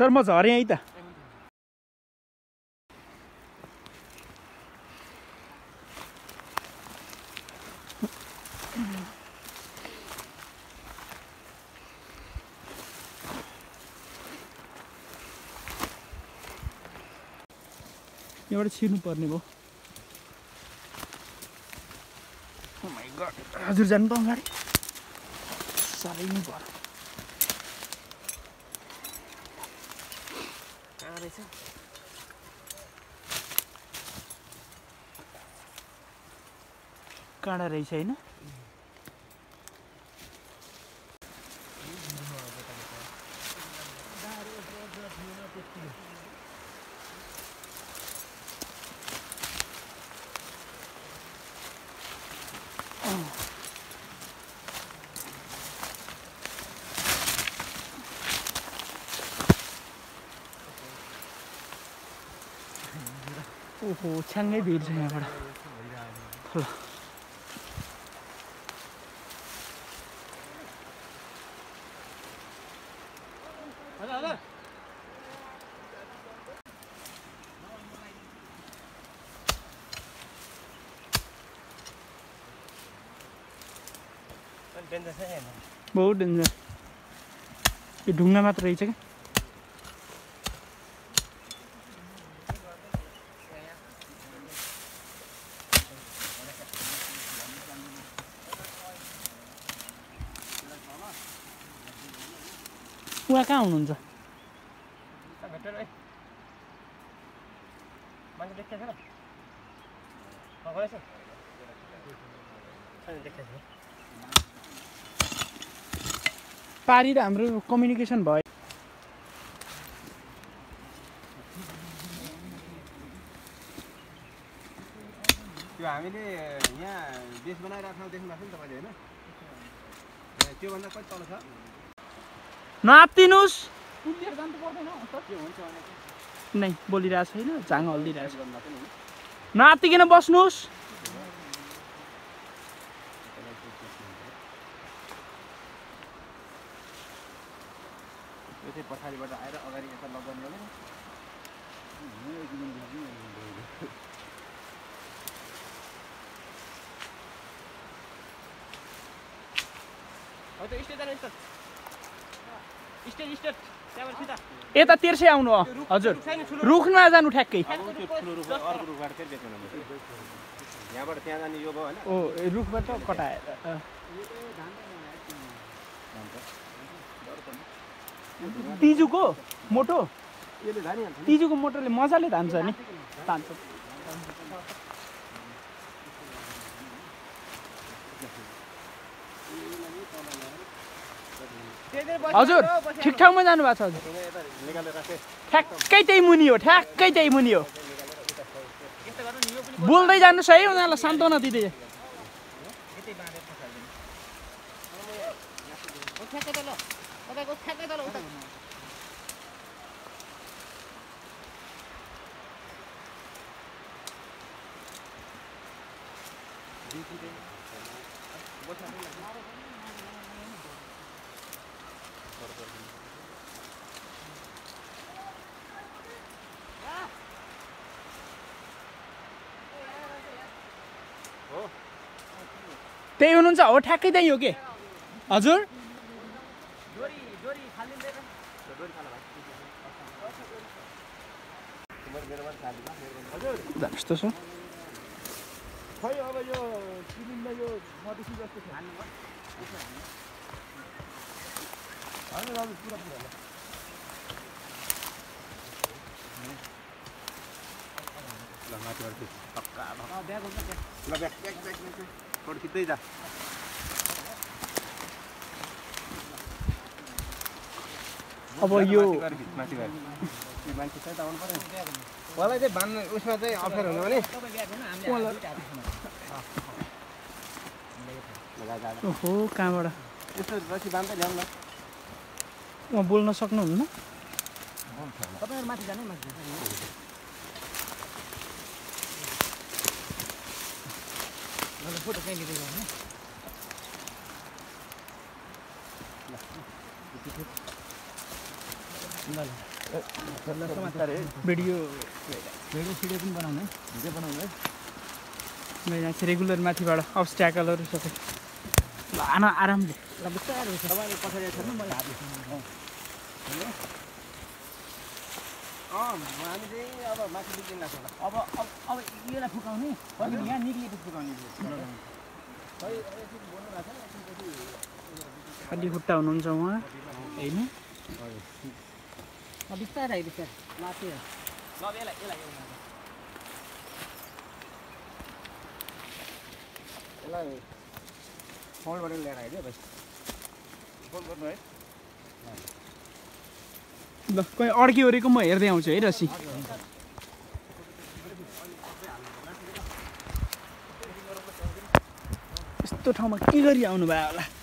Sir म झरेँ है त। यहाँबाट छिर्नु पर्ने भयो। Oh. हजुर जानु त अगाडि। साह्रै नै भयो कहाँ रहेछ काँडा रहेछ होइन? ओहो छ्याङ्गै भिड छ यहाँबाट। ल डेन्जर छ यहाँ बहुत डेन्जर यो ढुङ्गा मात्र रहेछ क्या? उहाँ कहाँ हुनुहुन्छ? मान्छे देखेको छैन गएछ छैन देखेको छैन पारी र हाम्रो कम्युनिकेसन भयो। त्यो हामीले यहाँ देश बनाइरहेको ठाउँ देख्नु भएको नि तपाईँले होइन? त्योभन्दा कति तल छ? नआत्तिनुहोस्। नै बोलिरहेको छैन झाङ हल्दिरहेको छ। नआत्तिकन बस्नुहोस्। यो चाहिँ पछाडिबाट आएर अगाडि यता लगाउने हो त्यो यता तेर्सै आउनु हो। हजुर। रुख छैन ठुलो रुखमा जानु ठ्याक्कै। त्यो रुखबाट फेरि बेच्नु पर्छ यहाँबाट त्यहाँ जाने यो भयो होइन ओ ए, रुखबाट कटाएर अँ। तिजुको मोटो। तिजुको मोटोले मजाले धान्छ नि। धान्छ। हजुर ठिक ठाउँमा जानुभएको छ हजुर। ठ्याक्कै त्यही मुनि हो ठ्याक्कै त्यही मुनि हो। बोल्दै जानुहोस् है उनीहरूलाई सान्त्वना दिँदै। ठ्याक्कै तल तपाईँको ठ्याक्कै तल उता त्यही हुनुहुन्छ हो ठ्याक्कै त्यही हो के हजुर जस्तो छ खै अब यो यो मधेसी जस्तो छ होइन पुरा पुरा ल। पक्का। ब्याग खिच्दै जा अब मान्छे चाहिँ त आउनु पऱ्यो नि। उहाँलाई चाहिँ बान्नु उसमा चाहिँ अप्ठ्यारो हुन्छ भने ओहो कहाँबाट? उहाँ बोल्न सक्नुहुन्न। तपाईँहरू माथि जानु माथि फोटो कहीँ लिँदै जानु ल ल। भिडियो भिडियो सिडियो पनि बनाउने भिडियो बनाउने यहाँ चाहिँ रेगुलर माथिबाट अब्सट्याकलहरू सबै ल आन आरामले ल बिस्तारै तपाईँले पछाडि छोड्नु मैले हात अँ हामी चाहिँ अब माथि बिग्रिन लाग्छ होला अब अब अब यसलाई फुकाउने होइन यहाँ निक्लिएको फुकाउने खाली खुट्टा हुनुहुन्छ उहाँ होइन बिस्तारै बिस्तारै माथि ल यसलाई यसलाई यसलाई फलबाट ल्याएर आइदियो भाइ फोन गर्नु है ल कहीँ अड्की ओरेको म हेर्दै आउँछु है रसी यस्तो ठाउँमा के गरी आउनु भयो होला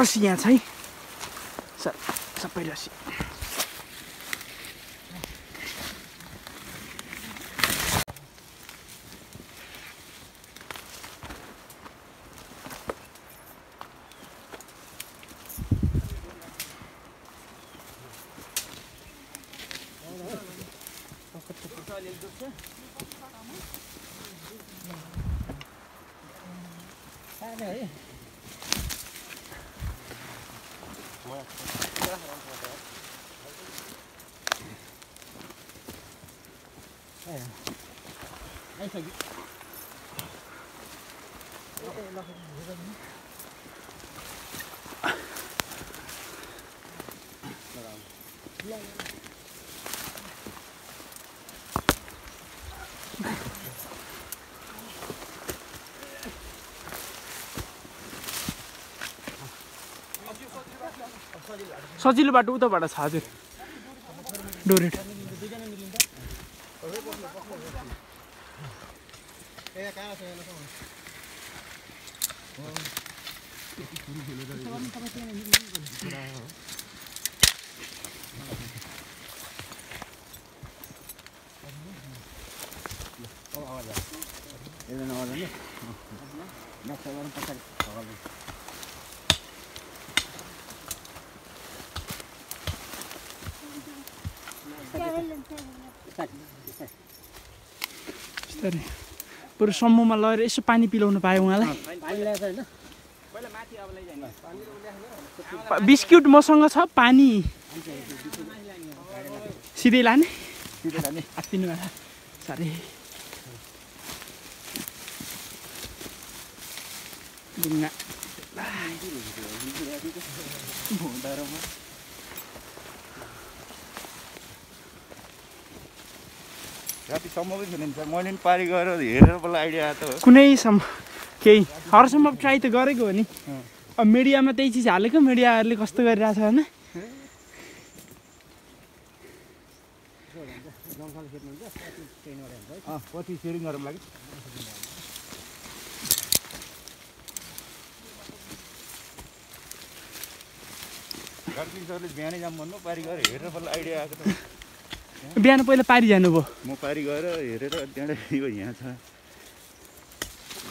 रसी यहाँ छ है स- सबै रसी सजिलो बाटो उताबाट छ हजुर डोरेट एकजना अर्डर नि नक्सा गरौँ पछाडि भगवान् बिस्तारै बरु सम्ममा लगेर यसो पानी पिलाउनु पायो उहाँलाई। बिस्कुट मसँग छ पानी। सिधै लाने। सिधै लाने। आत्तिनु होला। साह्रै ढुङ्गा रातिसम्म पनि सर मैले पनि पारी गएर हेरेर बल्ल आइडिया आएको हो। कुनैसम्म केही। हरसम्म ट्राई त गरेको हो नि। अब मिडियामा त्यही चिज हालेको मिडियाहरूले कस्तो गरिरहेछ होइन। पछि सेयरिङ गरौँ लागि कार्तिक सरले बिहानै जाऊँ भन्नु पारी गएर हेरेर बल्ल आइडिया आएको त बिहान पहिला पारि जानुभयो। म पारी गएर हेरेर त्यहाँबाट यो यहाँ छ।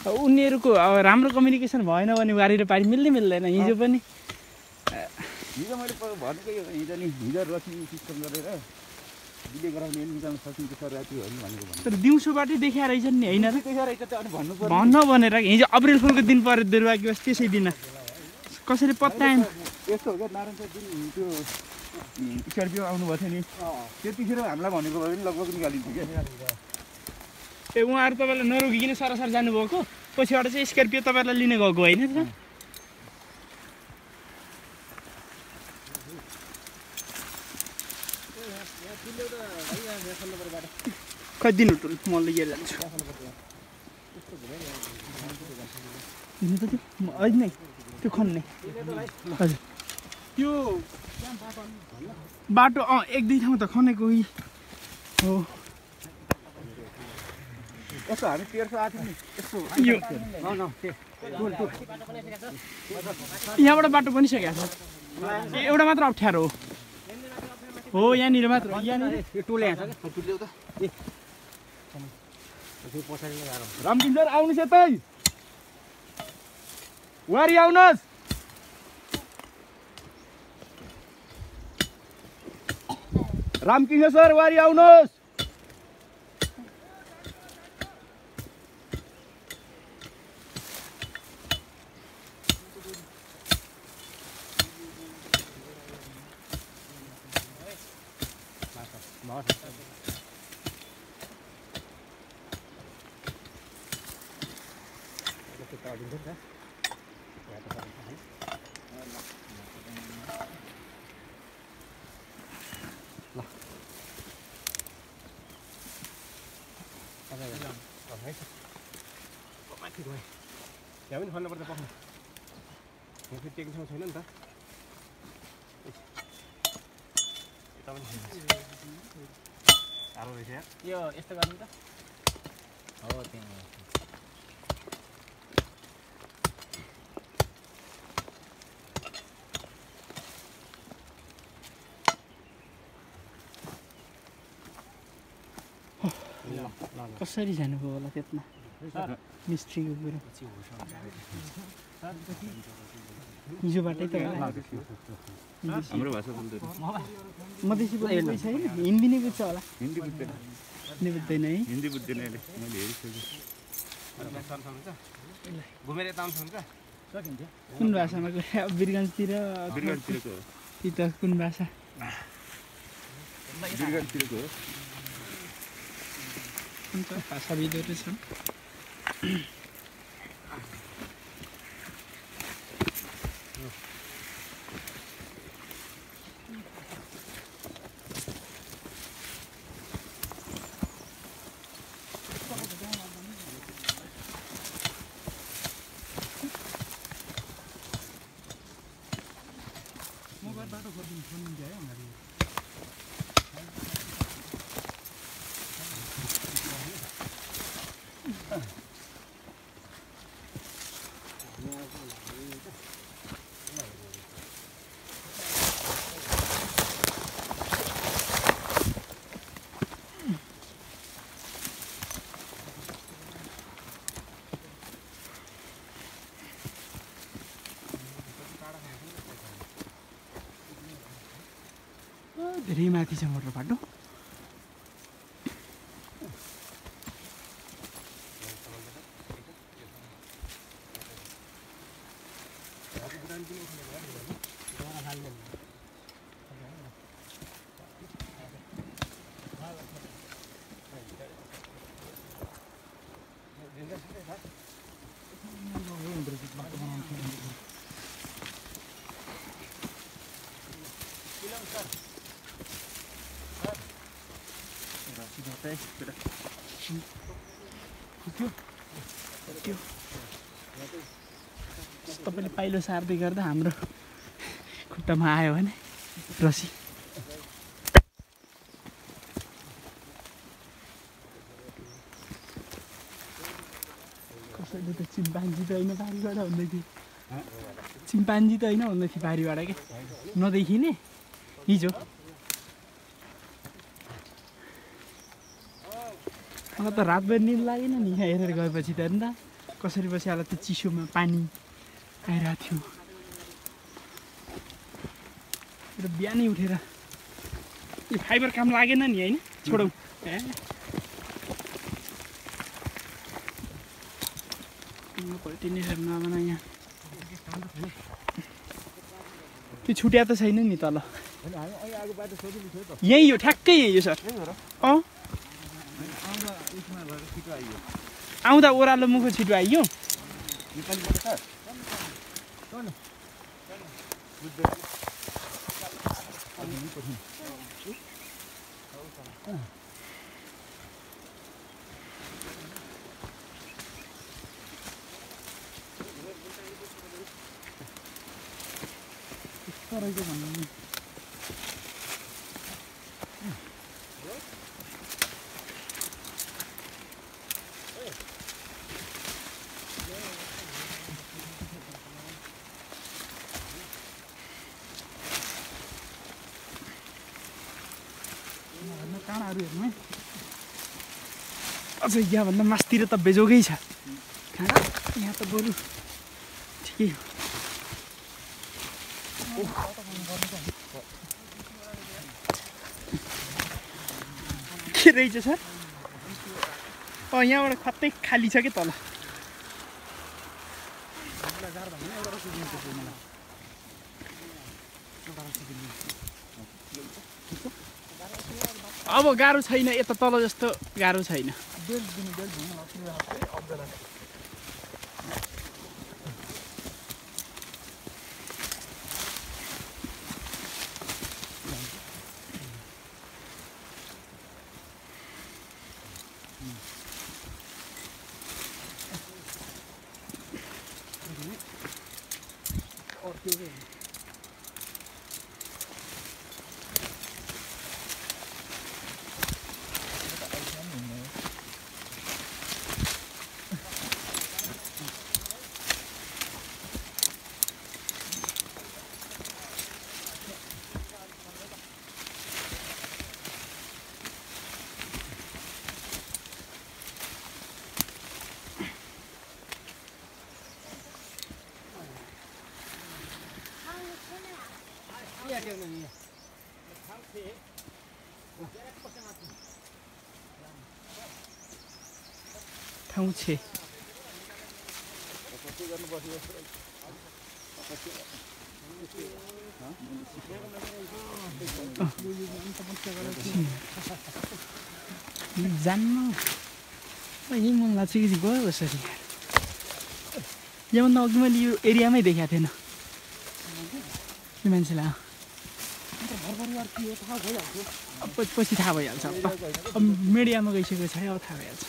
उनीहरूको अब राम्रो कम्युनिकेसन भएन भने गाडी र पारि मिल्दै मिल्दैन हिजो पनि। हिजो मैले भनेको हिजो नि हिजो रसी सिस्टम गरेर डिले गराउने निकाल्न सकिन्छ सर रातिहरू भनेको भन्नु तर दिउँसोबाटै देखिया रहेछन् नि होइन रहेछ भन्नु भन्न भनेर हिजो अप्रिल फुलको दिन पऱ्यो दुर्भाग्यवश त्यसै दिन। कसरी पत्याएन। यस्तो हो क्या नारायण सर जुन त्यो स्कर्पियो आउनुभएको थियो नि। त्यतिखेर हामीलाई भनेको भए पनि लगभग निकालिन्थ्यो क्या। ए उहाँहरू तपाईँलाई नरोकिकन सरसर जानुभएको? पछिबाट चाहिँ स्कर्पियो तपाईँलाई लिन गएको होइन त? कति दिन टुल म लिएर जान्छु। त्यो खन्ने। हजुर। त्यो बाटो अँ एक दुई ठाउँ त खनेको हो। यस्तो हामी तेर्सो आएको नि। यस्तो यो। न न त्यो टुल टुल यहाँबाट बाटो पनि छ। एउटा मात्र अप्ठ्यारो हो। हो यहाँनिर मात्र यहाँनिर टुल रामकिन्जर आउनुहोस् यतै। वारी आउनुहोस्। रामकिङ्ग सर वारी आउनुहोस् माथि गएँ त्यहाँ पनि फल्नुपर्छ पख्नु फेरि टेक्निसँग छैन नि त यता पनि साह्रो रहेछ यो यस्तो गर्नु त हो त्यहाँ कसरी जानुभयो होला त्यसमा मिस्त्रीको कुरो हिजोबाटै त हाम्रो भाषा मधेसी छैन हिन्दी नै बुझ्छ होला हिन्दी बुझ्दैन हिन्दी बुझ्दैन है हिन्दी बुझ्दैन अहिले मैले हेरिसकेँ घुमेर यता सक्नुहुन्छ कुन भाषामा गयो अब बिरगन्जतिर अथवा बिरगन्जतिरको हो कि त कुन भाषा बिरगन्जतिरको हो कुन भाषाविदहरू छन् धेरै माथि छ मोटर बाटो तपाईँले पाइलो सार्दै गर्दा हाम्रो खुट्टामा आयो भने रसी। कसैले त चिम्पान्जी त होइन बारीबाट थियो चिम्पान्जी त होइन भन्दै थियो बारीबाट के? नदेखिने? हिजो। मलाई त रातभरि निद लागेन नि। यहाँ हेरेर गएपछि त अन्त कसरी बस्यो होला त्यो चिसोमा पानी आइरहेको थियो। र बिहानै उठेर यो फाइबर काम लागेन नि होइन? छोडौ। यहाँ। त्यो छुट्या त छैन नि तल। यहीँ हो ठ्याक्कै यहीँ हो सर। अँ। आउँदा ओह्रालो मुख छिटो आइयो। भन्नु काँडाहरू हेर्नु है अझ यहाँभन्दा मासतिर त बेजोगै छ। कहाँ यहाँ त बरु ठिकै हो। के रहेछ सर? अँ यहाँबाट खत्तै खाली छ कि तल? अब गाह्रो छैन यता तल जस्तो गाह्रो छैन। ठाउँ जान्नु यही मन लाग्छ कि गयो कसरी योभन्दा अघि मैले यो एरियामै देखाएको थिएन यो मान्छेलाई पछि- थाहा भइहाल्छ मिडियामा गइसकेको छ अब थाहा भइहाल्छ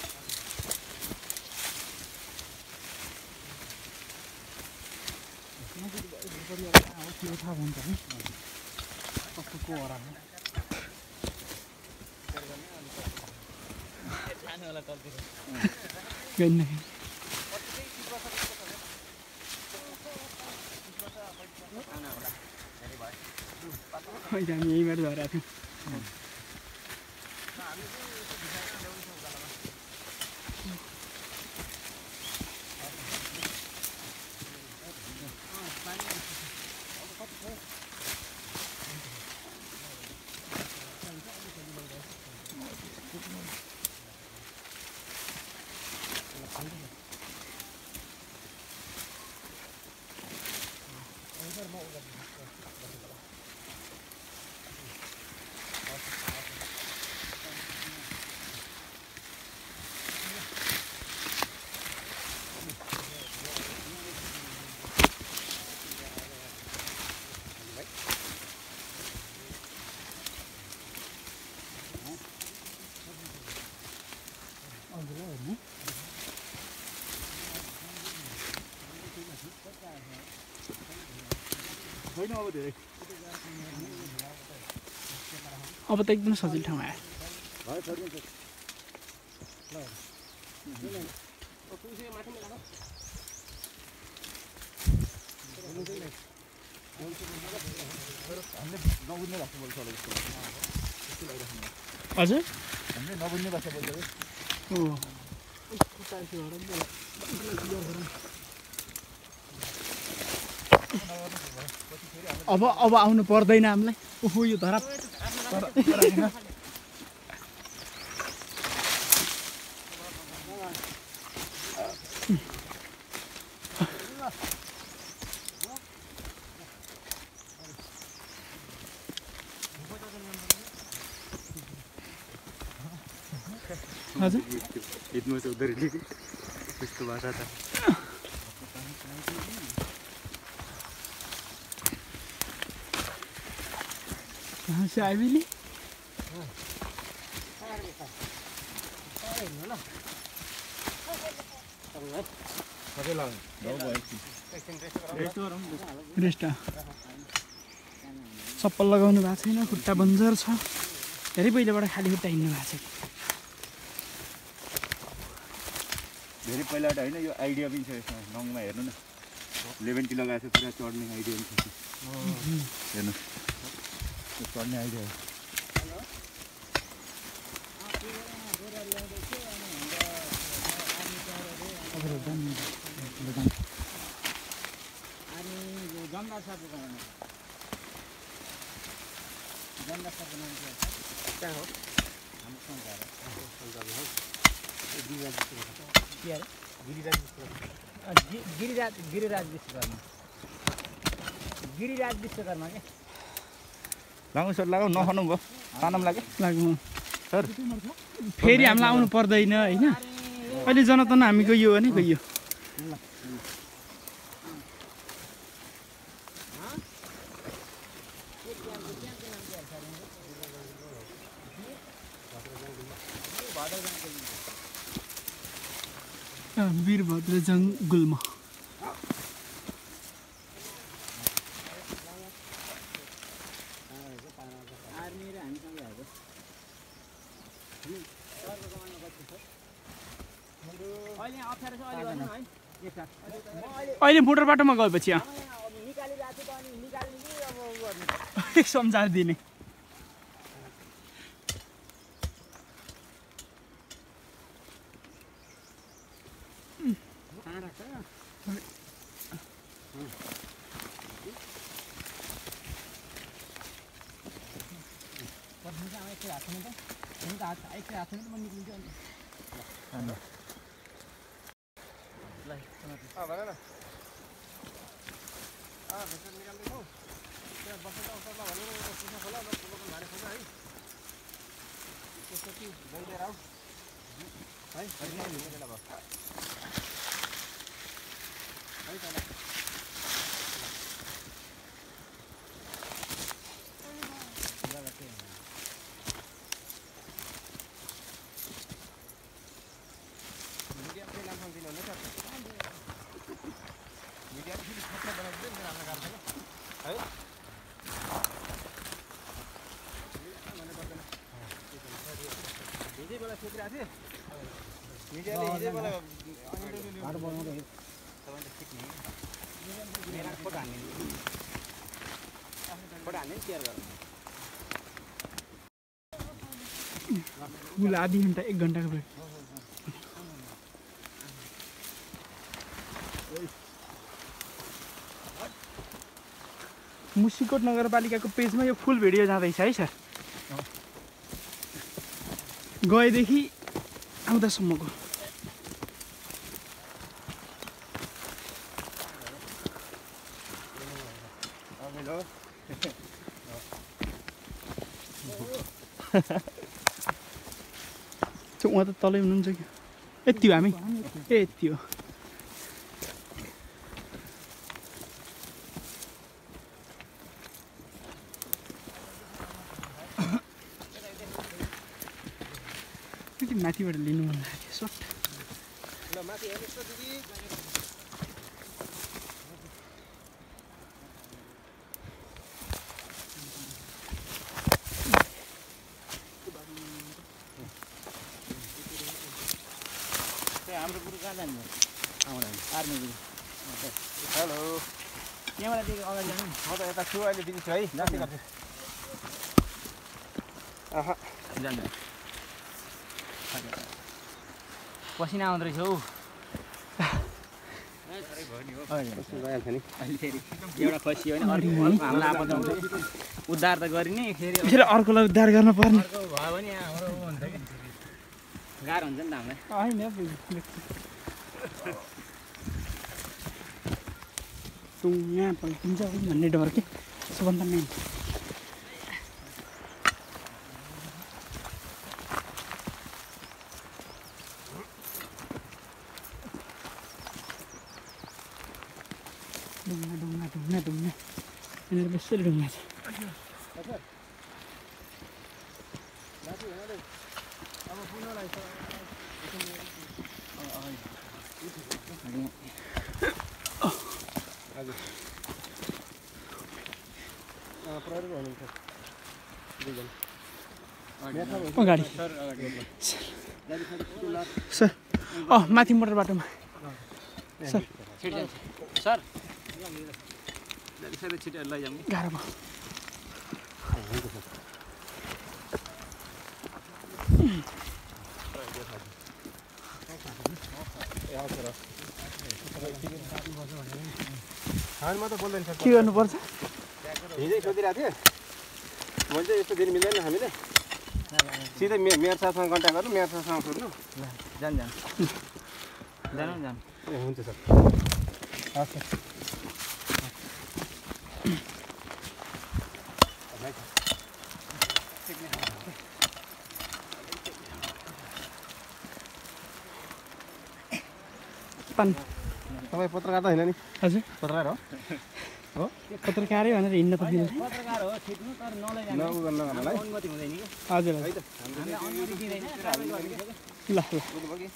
गइन अहिले हामी यहीँबाट झरेका थियौँ छैन अब धेरै। अब त एकदम सजिलो ठाउँ आयो। हजुर? हामीले नबुझ्ने अब अब आउनु पर्दैन हामीलाई। ओहो यो धरा। हजुर। त्यस्तो भाषा त। बिली रेस्ट चप्पल लगाउनु भएको छैन खुट्टा बन्जर छ धेरै पहिलाबाट खाली खुट्टा हिँड्नु भएको छ धेरै पहिलाबाट होइन यो आइडिया पनि छ यसमा नङमा हेर्नु न इलेभेन टी लगाएको छ पुरा चढ्ने आइडिया पनि छ हेर्नु चढ्ने आइडिया हो। अनि यो जन्दा सरको गाउँमा जन्दा के हो? कहाँ हो। हाम्रो सञ्चालन हो। ए गिरिराज विश्वकर्मा के अरे? गिरिराज विश्वकर्मा गिरिराज गिरिराज विश्वकर्मा गिरिराज विश्वकर्मा क्या लगाउनु सर लगाउ नखानु भयो। तानम लाग्यो। लाग्नु सर। फेरि हामीलाई आउनु पर्दैन होइन? अहिले जनतन हामी गयो भने गयो वीरभद्र जङ्गुलमा आर्मी र हामीसँगै आएको अहिले यहाँ अप्ठ्यारो छ अहिले गर्नु है एकसाथ म अहिले मोटर बाटोमा गएपछि अब निकालिरहेको छु त अनि निकाल्ने कि अब उ गर्नु सम्झाएर दिने कहाँ राख्छ त त त भित्र निकाल्दैछौ त्यहाँ त उता ल भनेर एउटा पुछा खोला ठुलो पनि भाडे है त्यसपछि गइदिएर आऊ है बेला भयो है तल मिडियम चाहिँ लान्छ दिनु हुने सर मिडियम फेरि छोटो बनाइदिँदैन नि राम्रो काम छैन है भन्नु पर्दैन हिजै बेला सोधिरहेको थिएँ मिडियाले हिजै बेला तपाईँले सिक्ने मेरा फोटो हान्ने फोटो हान्ने नि केयर गर्नु फुल आधी घन्टा एक घन्टाको भेट मुसिकोट नगरपालिकाको पेजमा यो फुल भिडियो जाँदैछ है सर। गएदेखि आउँदासम्मको। उहाँ त तलै हुनुहुन्छ कि यति हो हामी ए यति हो माथिबाट लिनु मन लाग्यो सट ल माथि हेर्नुहोस् त दिदी हाम्रो गुरु कहाँ जानु आर्मी गुरु हेलो त्यहाँबाट दिएको अगाडि जानु नि। म त यता छु अहिले बिजी छु है जान्छु गर्छु आहा पसिना आउँदो रहेछ हौ उद्धार त गरिने फेरि अर्कोलाई उद्धार गर्न पर्ने अर्को भयो भने हाम्रो उ हुन्छ कि गाह्रो हुन्छ नि त हामीलाई होइन तुङ यहाँ पल्टिन्छ भन्ने डर के सबभन्दा मेन ढुङ्गा ढुङ्गा ढुङ्गा ढुङ्गा यहाँनिर बेसरी ढुङ्गा छ प्रहरीमा अगाडि सर अँ माथि मोटर बाटोमा सर सर के गर्नुपर्छ हिजै सोधिरहेको थियो भन्छ यस्तो दिन मिल्दैन हामीले सिधै मे मेयर साहबसँग कन्ट्याक्ट गर्नु मेयर साहबसँग सोध्नु। जान जान। जानु जानु। ए हुन्छ सर। पान। तपाईँ पत्रकार त होइन नि? हजुर। पत्रकार हो? पत्रकारै भनेर हिँड्न त दिँदैन पत्रकार हो छिट्नु तर नलैजानु न उ गर्नु गर्नलाई अनुमति हुँदैन कि हजुर है हजुर त हामीले हामीलाई अनुमति दिँदैन कारवाही गरिदिन्छ कि ल ल बुझ्नुभयो कि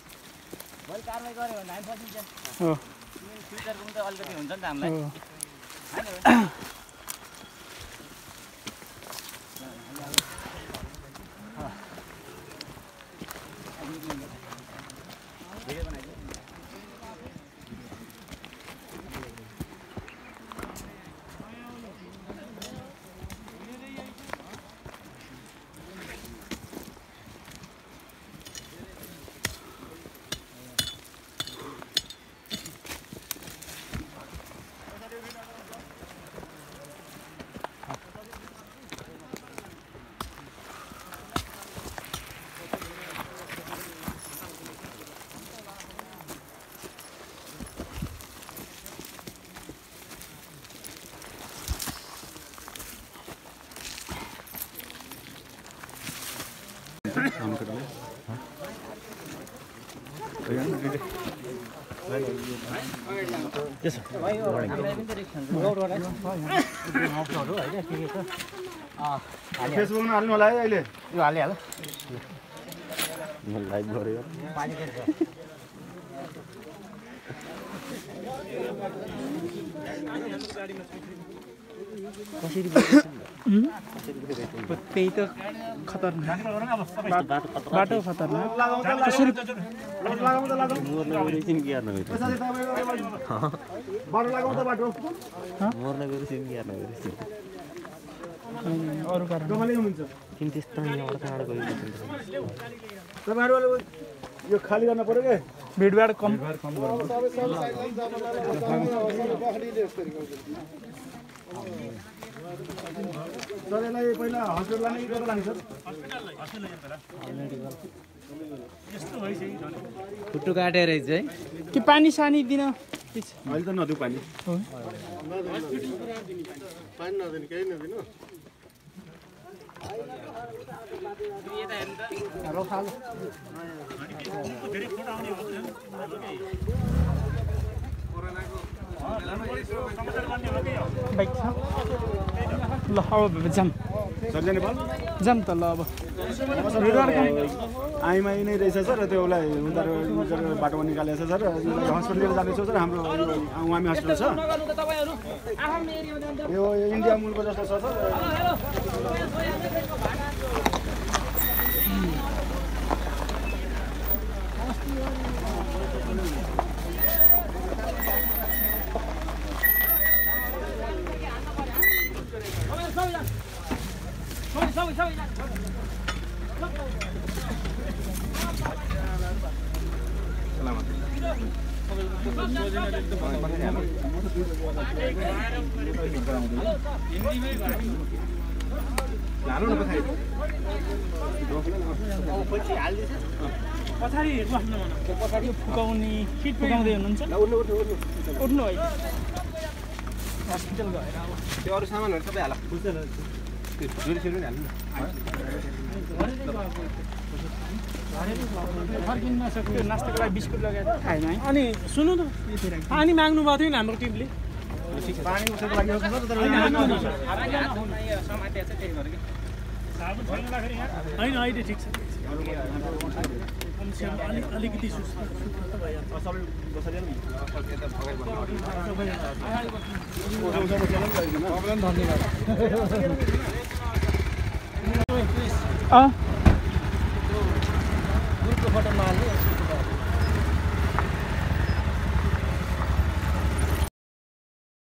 भोलि कारवाही गऱ्यो भने हामी फसिन्छ हो फ्युचरको पनि त अलिकति हुन्छ नि त हामीलाई हो होइन हामीलाई पनि त रिक्स हुन्छ फेसबुकमा हाल्नु होला है अहिले यो हालिहाल त्यही त खतरनाक। बाटो खतरनाक. कसरी अरू कारण तपाईँहरू यो खाली गर्न पऱ्यो क्या भिडभाड कम सर यसलाई पहिला कता लाने सर? खुट्टु काटेर चाहिँ कि पानी सानी दिन अहिले त नदिउँ पानी। पानी नदिनु केही नदिनु बाइक छ ल अब जाम जाम त ल अब आइमा नै रहेछ सर त्यो उसलाई उनीहरू बाटोमा निकालेको छ सर हस्पिटल लिएर जाँदैछ सर हाम्रो उहाँमी हस्पिटल छ यो इन्डिया मुलको जस्तो छ सर न पछाडि पछाडि बस्नु पछाडि फुकाउने फिट फुकाउँदै हुनुहुन्छ उठ्नु है हस्पिटल गएर अब त्यो अरू सामानहरू सबै हाल नास्ताको लागि बिस्कुट लगाएर अनि सुन्नु त पानी माग्नु भएको थियो नि हाम्रो टिमले होइन अहिले ठिक छ अलिकति सुस्त Uh